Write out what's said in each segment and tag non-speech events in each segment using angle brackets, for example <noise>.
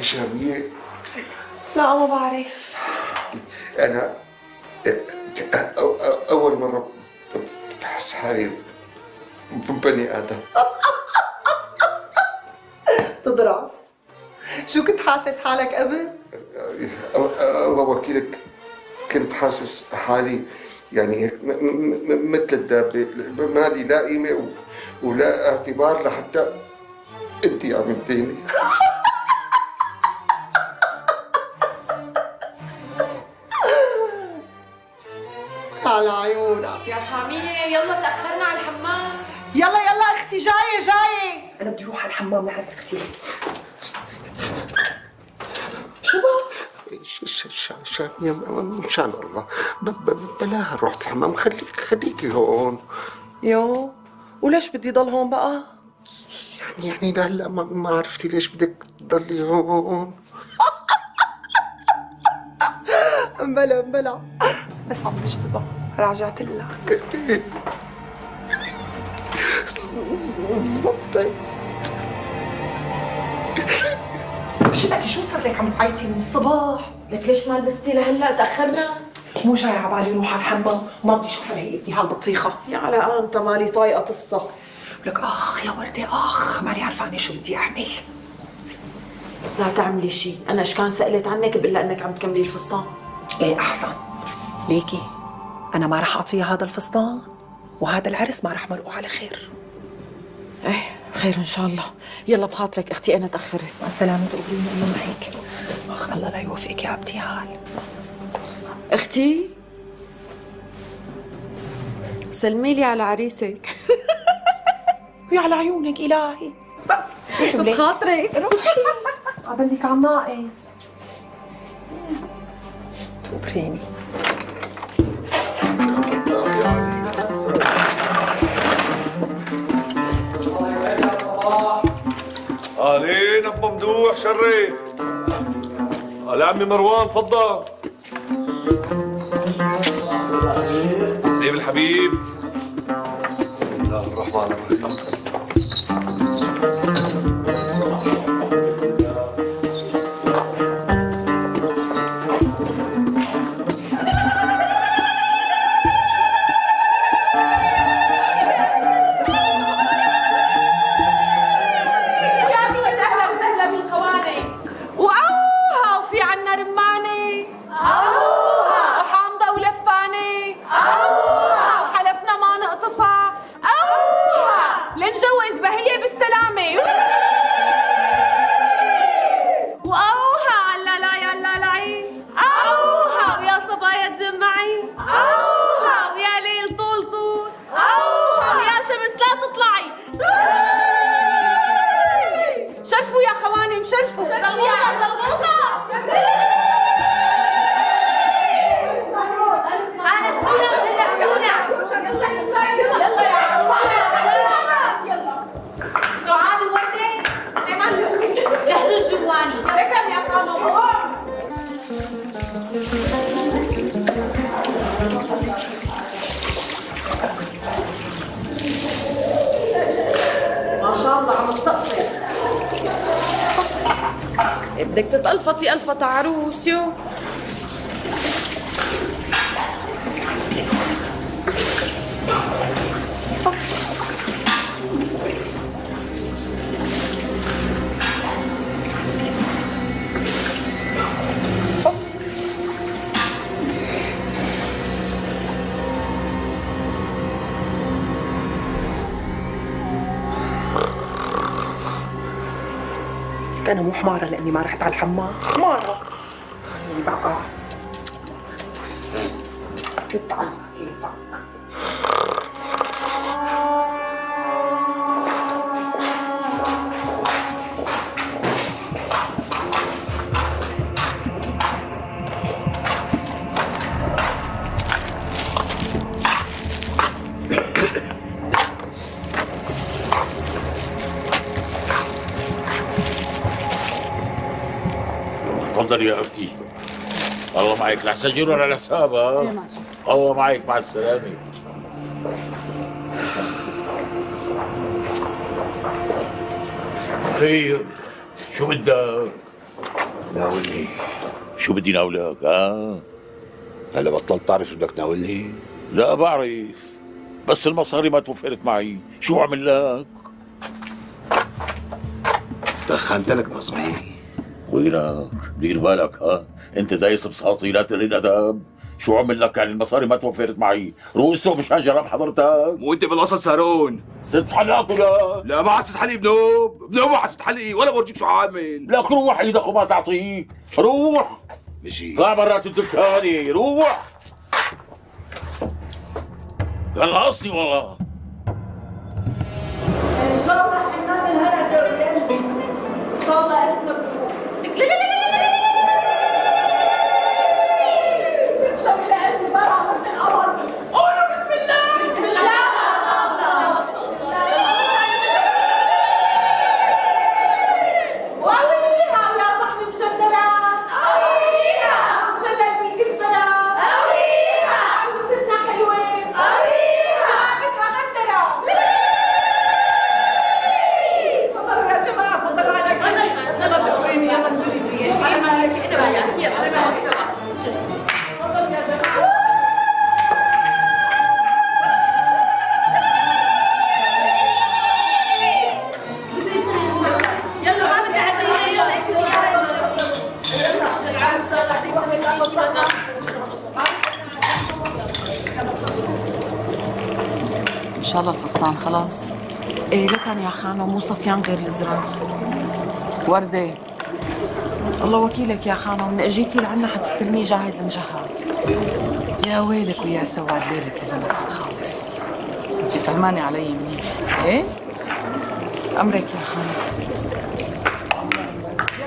بتعرفي شامية؟ لا ما بعرف أنا أول مرة بحس حالي بني آدم تدرس شو كنت حاسس حالك قبل؟ الله وكيلك كنت حاسس حالي يعني هيك مثل الدابة ما لي لا قيمة ولا اعتبار لحتى انت عملتيني <laughs> يا شامية يلا تأخرنا على الحمام. يلا يلا أختي جاية جاية. أنا بدي أروح على الحمام لعند أختي. شو شامية مشان الله. ب- ب- بلاها رحت الحمام خليك خليكي هون. يو وليش بدي ضل هون بقى؟ يعني يعني لهلا ما, ما عرفتي ليش بدك تضلي هون. <laughs> مبلا مبلا بس عم بشتبه رجعت لك زبطت شبكي شو صار لك عم تعيطي من الصباح؟ لك ليش ما لبستي لهلا؟ تأخرنا؟ مو جاي على بالي روح على الحمام وما بدي أشوف هي ابني هالبطيخه يا على أنت مالي طايقة قصة. لك أخ يا وردة أخ ماني عارفة أنا شو بدي أعمل. لا تعملي شيء أنا إيش كان سألت عنك إلا إنك عم تكملي الفستان. إيه أحسن. ليكي. أنا ما رح أعطيها هذا الفستان وهذا العرس ما رح مرقوا على خير. إيه خير إن شاء الله. يلا بخاطرك أختي أنا تأخرت. مع السلامة تقولين إنه معك. أخ الله لا يوفقك يا ابتهال أختي سلمي لي على عريسك. <laughs> ويا <laughs> على عيونك روحي وليه؟ بخاطرك. قبلك عم ناقص <laughs> تقبريني. اهلين ابو ممدوح شرف هلا عمي مروان تفضل. حبيب الحبيب. بسم الله الرحمن الرحيم. وفي عنا رمانه اوها وحامضه ولفانه اوها وحلفنا ما نقطفها اوها لنجوز بهيه بالسلامة. واوها على لا يا لا لعي اوها ويا صبايا تجمعي. اوها ويا ليل طول طول. اوها ويا شمس لا تطلعي. شرفوا يا خواني مشرفوا. زلموطة زلموطة بدك تتقلفطي قلفة عروس أنا مو حمارة لأني ما رحت على الحمام. حمارة. هي بقى. يسعد كيفك تفضل يا أختي. الله معك. لا سجل ولا حساب الله معك. مع السلامة. خير. شو بدك؟ ناولني. شو بدي ناولك؟ ها؟ هلا بطلت تعرف شو بدك تناولني؟ لا بعرف. بس المصاري ما توفرت معي. شو اعمل لك؟ دخنت لك وينك؟ دير بالك ها؟ انت دايس بساطي لا تقلي الادب شو عمل لك؟ يعني المصاري ما توفرت معي. رؤوسه مشان جرب حضرتك؟ مو أنت بالأصل سارون. ست حلاق ولا؟ لا ما حست حلي بنوب. بنوب ما حست حلي ولا برجيك شو عامل. لك روح إيدك وما تعطيك. روح. مشي طلع برات الدكانة روح. كان ناقصني والله. شاء الله الفستان خلاص. إيه لكن يا خانو مو صفيان غير الازرار وردة. الله وكيلك يا خانو من أجيتي لعنا حتستلميه جاهز مجهز يا ويلك ويا سواد ليلك إذا ما كان خالص. انت فهمانة علي منيح. إيه؟ أمرك يا خانو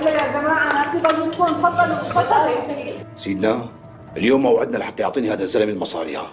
يلا يا جماعة ما تضلوا تفضلوا تفضلوا. سيدنا اليوم موعدنا لحتى يعطيني هذا الزلمه المصاري ها.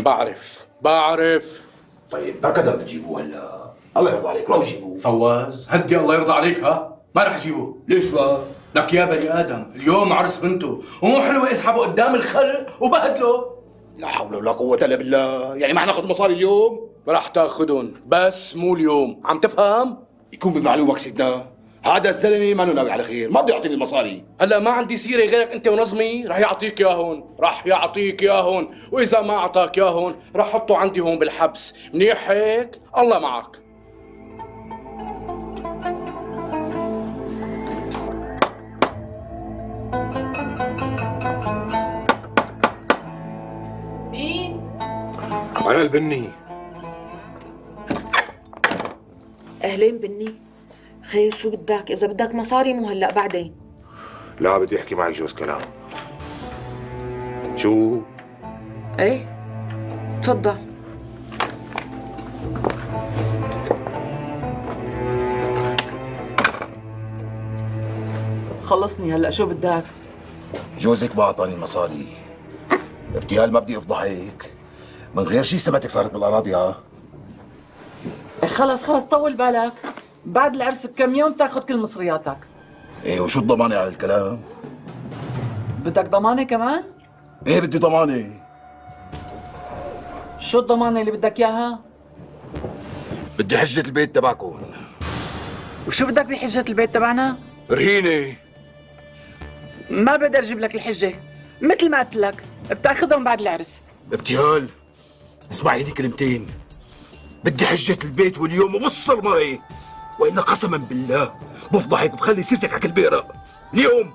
بعرف بعرف. طيب بركة بتجيبوه هلا. الله يرضى عليك روح جيبوه. فواز هدي الله يرضى عليك ها؟ ما رح أجيبه. ليش بقى؟ لك يا بني آدم اليوم عرس بنته ومو حلوة اسحبه قدام الخلق وبهدله. لا حول ولا قوة إلا بالله. يعني ما حناخذ مصاري اليوم؟ رح تاخذهم بس مو اليوم. عم تفهم؟ يكون بمعلومك سيدنا. هذا الزلمه ما ناوي على خير ما بده يعطيني المصاري. هلا ما عندي سيرة غيرك أنت ونظمي رح يعطيك اياهم رح يعطيك اياهم وإذا ما أعطاك اياهم رح حطه عندي هون بالحبس. منيح هيك؟ الله معك. أنا البني. أهلين بني. خير شو بدك؟ إذا بدك مصاري مو هلأ بعدين. لا بدي أحكي معك جوز كلام. شو؟ إيه؟ تفضل. خلصني هلأ شو بدك؟ جوزك ما أعطاني المصاري ابتهال ما بدي افضحك من غير شي سمعتك صارت بالأراضي ها؟ إيه خلص خلص طول بالك. بعد العرس بكم يوم تاخذ كل مصرياتك. إيه وشو الضمانة على الكلام؟ بدك ضمانة كمان؟ إيه بدي ضمانة. شو الضمانة اللي بدك إياها؟ بدي حجة البيت تبعكم. وشو بدك بحجة البيت تبعنا؟ رهينة. ما بقدر أجيب لك الحجة. مثل ما قلت لك بتأخذهم بعد العرس. ابتهال اسمعي لي كلمتين. بدي حجة البيت واليوم وبصر معي والا قسما بالله بفضحك بخلي سيرتك على كل بيرة اليوم